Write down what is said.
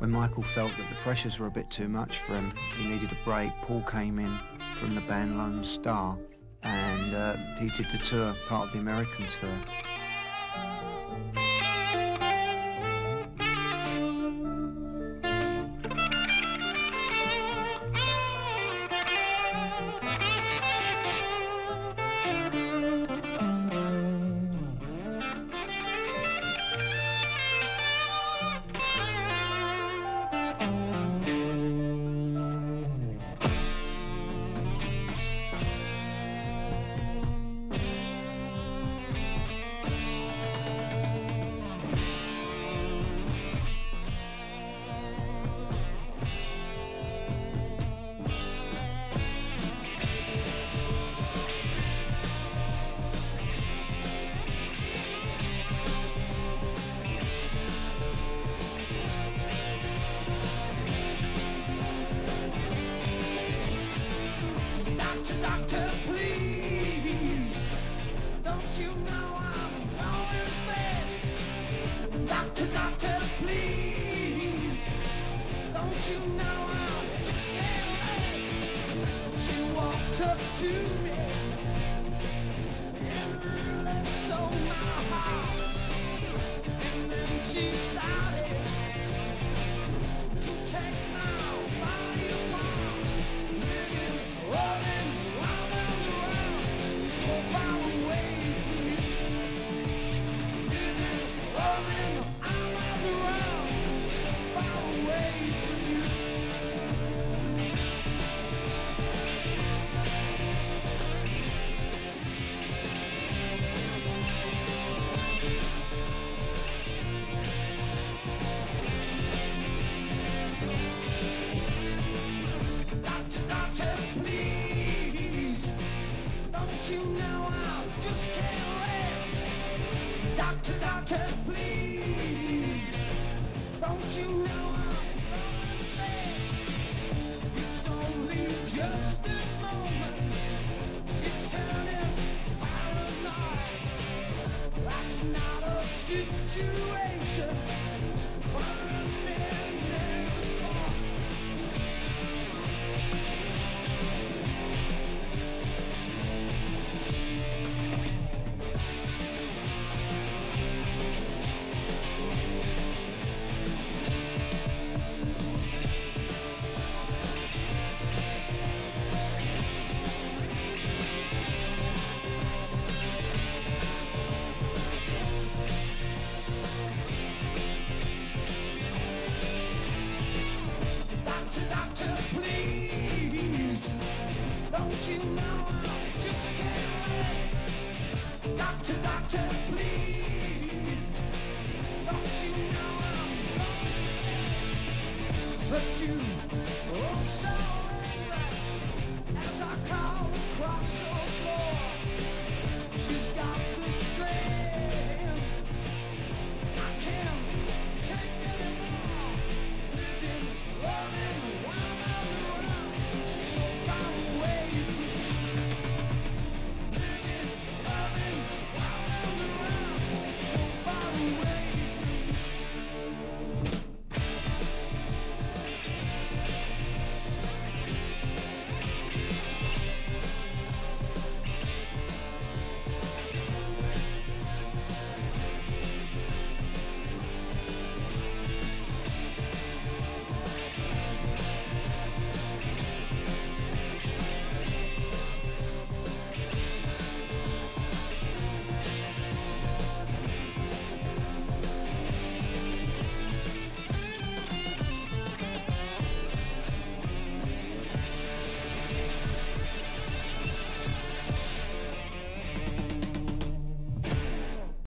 When Michael felt that the pressures were a bit too much for him, he needed a break. Paul came in from the band Lone Star and uh, he did the tour, part of the American tour. Doctor, doctor, please. Don't you know I'm going fast? Doctor, doctor, please. Don't you know I just can't wait? She walked up to me and really stole my heart. And then she started. Doctor, doctor, please, don't you know I'm It's only just a moment. Turning. That's not a situation. Don't you know I just can't wait? Doctor, doctor, please. Don't you know I'm lonely? But you, look so angry as I call across your floor. She's got.